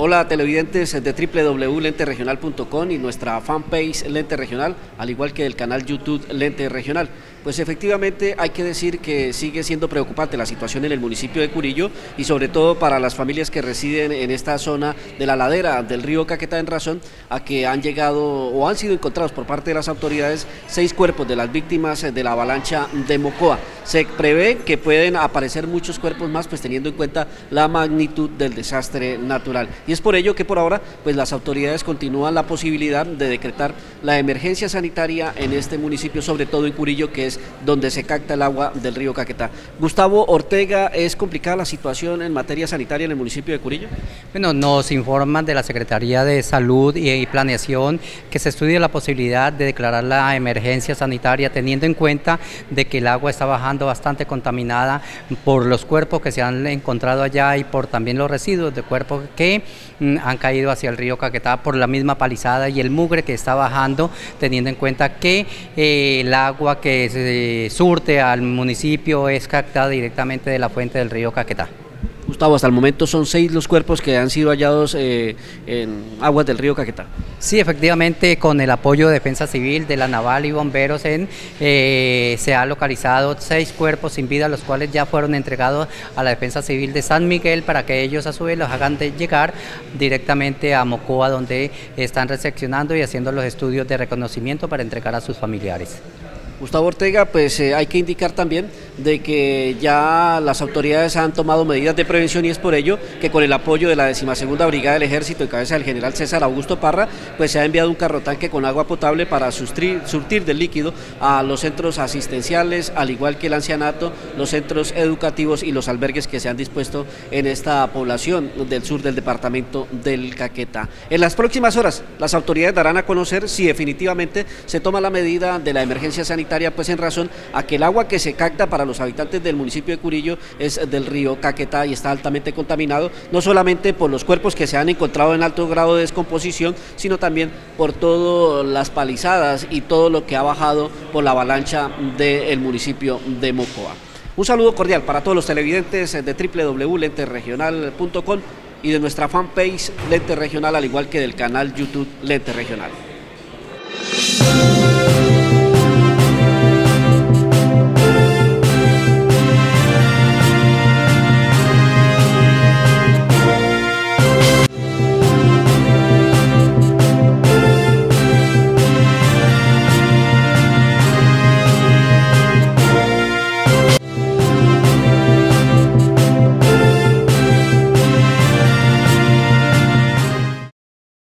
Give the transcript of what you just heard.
Hola televidentes de www.lenteregional.com y nuestra fanpage Lente Regional, al igual que el canal YouTube Lente Regional. Pues efectivamente hay que decir que sigue siendo preocupante la situación en el municipio de Curillo y sobre todo para las familias que residen en esta zona de la ladera del río Caquetá en razón a que han llegado o han sido encontrados por parte de las autoridades seis cuerpos de las víctimas de la avalancha de Mocoa. Se prevé que pueden aparecer muchos cuerpos más pues teniendo en cuenta la magnitud del desastre natural. Y es por ello que por ahora pues las autoridades continúan la posibilidad de decretar la emergencia sanitaria en este municipio, sobre todo en Curillo que es donde se capta el agua del río Caquetá. Gustavo Ortega, ¿es complicada la situación en materia sanitaria en el municipio de Curillo? Bueno, nos informan de la Secretaría de Salud y Planeación que se estudia la posibilidad de declarar la emergencia sanitaria teniendo en cuenta de que el agua está bajando bastante contaminada por los cuerpos que se han encontrado allá y por también los residuos de cuerpos que mm, han caído hacia el río Caquetá por la misma palizada y el mugre que está bajando teniendo en cuenta que eh, el agua que se surte al municipio es captada directamente de la fuente del río Caquetá. Gustavo, hasta el momento son seis los cuerpos que han sido hallados eh, en aguas del río Caquetá. Sí, efectivamente, con el apoyo de Defensa Civil, de la Naval y Bomberos, en, eh, se ha localizado seis cuerpos sin vida, los cuales ya fueron entregados a la Defensa Civil de San Miguel para que ellos a su vez los hagan de llegar directamente a Mocoa, donde están recepcionando y haciendo los estudios de reconocimiento para entregar a sus familiares. Gustavo Ortega, pues eh, hay que indicar también de que ya las autoridades han tomado medidas de prevención y es por ello que con el apoyo de la decimasegunda Brigada del Ejército en cabeza del general César Augusto Parra, pues se ha enviado un carrotanque con agua potable para surtir, del líquido a los centros asistenciales, al igual que el ancianato, los centros educativos y los albergues que se han dispuesto en esta población del sur del departamento del Caquetá. En las próximas horas, las autoridades darán a conocer si definitivamente se toma la medida de la emergencia sanitaria pues en razón a que el agua que se capta para los habitantes del municipio de Curillo es del río Caquetá y está altamente contaminado, no solamente por los cuerpos que se han encontrado en alto grado de descomposición, sino también por todas las palizadas y todo lo que ha bajado por la avalancha del municipio de Mocoa. Un saludo cordial para todos los televidentes de www.lenteregional.com y de nuestra fanpage Lente Regional, al igual que del canal YouTube Lente Regional.